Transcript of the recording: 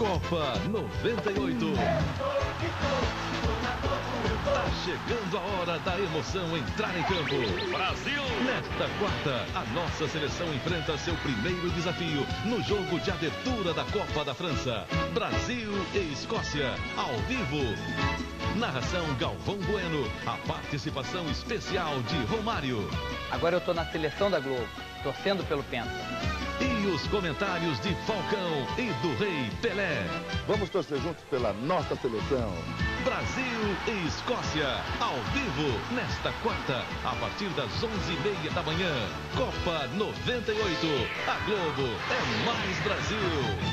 Copa 98. Tá chegando a hora da emoção entrar em campo. Brasil! Nesta quarta, a nossa seleção enfrenta seu primeiro desafio no jogo de abertura da Copa da França. Brasil e Escócia, ao vivo. Narração Galvão Bueno. A participação especial de Romário. Agora eu tô na seleção da Globo, torcendo pelo Penta. E os comentários de Falcão e do Rei Pelé. Vamos torcer juntos pela nossa seleção. Brasil e Escócia, ao vivo, nesta quarta, a partir das 11h30 da manhã. Copa 98. A Globo é mais Brasil.